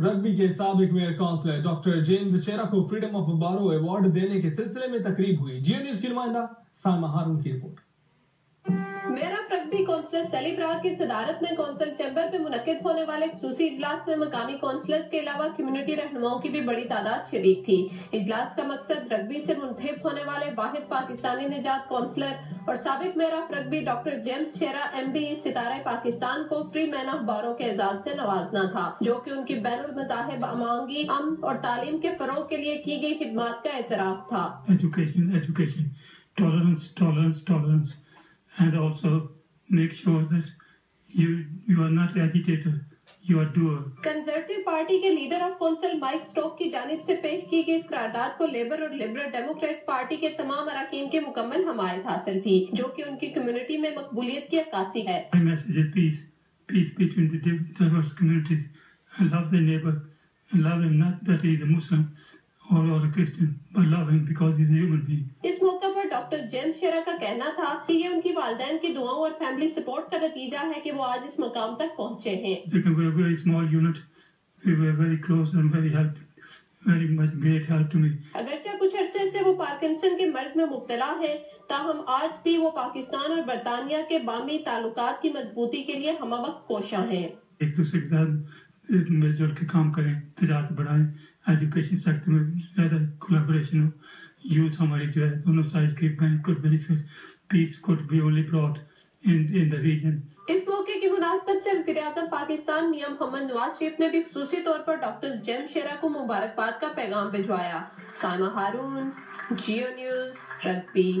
Rugby के सबक mayor councillor doctor James Shera को फ्रीडम ऑफ़ बारो अवार्ड देने के सिलसिले में तकरीब हुई। जियो न्यूज़ की नुमाइंदा सामा हारून की report. Mayor of Rugby councillor Sally Bragg की सदारत में कौंसल चैम्बर में मुनद होने वाले खसूसी इजलास में मकामी काउंसलर्स के अलावा कम्युनिटी रहनुमाओं की भी बड़ी तादाद शरीक थी। इजलास का मकसद रग्बी से मुंतब होने वाले वाहिद पाकिस्तानी निजात काउंसलर और सबक mayor of Rugby doctor James Shera M B सितारे पाकिस्तान को फ्री मैन ऑफ़ बारो के एजाज से नवाजना था जो की उनकी बैन मजाहब अमांगी अम और तालीम के फरोग के लिए की गई खिदमत का एतराफ था। Education, education, tolerance, tolerance, tolerance, and also make sure that you you are not agitator. Conservative party के leader of council Mike Stoke की जानब ऐसी पेश की गई इस करारदाद को लेबर और लिबरल डेमोक्रेट पार्टी के तमाम अरकान के मुकम्मल हमायत हासिल थी जो की उनकी कम्युनिटी में मकबूलियत की अक्सी है। इस मौके डॉक्टर जेम्स शेरा का कहना था कि ये उनकी वालदेन की दुआओं और फैमिली सपोर्ट का नतीजा है कि वो आज इस मुकाम तक पहुँचे हैं. अगरचे कुछ अरसे से वो पार्किंसन के मर्ज में मुब्तला है ताहम आज भी वो पाकिस्तान और बरतानिया के बामी ताल्लुकात की मजबूती के लिए हम वक्त कोशा है। एक दूसरे के साथ मिलजुल के काम करें तजारत बढ़ाएँ एजुकेशन सेक्टर में ज़्यादा कोलेबोरेशन हो। यूथ हमारी जो है दोनों साइड के could benefit peace could be only broad in in the region इस मौके की मुनासबत से वज़ीर आज़म पाकिस्तान नियम मोहम्मद नवाज़ शरीफ ने भी खसूसी तौर पर डॉक्टर जैम शेरा को मुबारकबाद का पैगाम भिजवाया। सामा हारून, जियो न्यूज़, रग्बी।